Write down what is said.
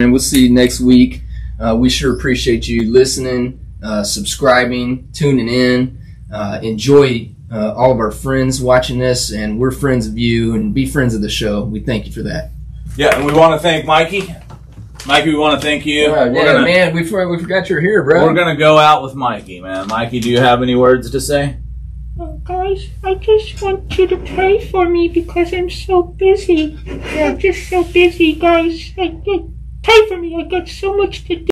and we'll see you next week. Uh, we sure appreciate you listening, uh, subscribing, tuning in. Uh, enjoy uh, all of our friends watching this, and we're friends of you, and be friends of the show. We thank you for that. Yeah, and we want to thank Mikey. Mikey, we want to thank you. Yeah, gonna, man, we, we forgot you're here, bro. We're gonna go out with Mikey, man. Mikey, do you have any words to say? Oh, guys, I just want you to pray for me because I'm so busy. I'm just so busy, guys. I, I, pray for me. I got so much to do.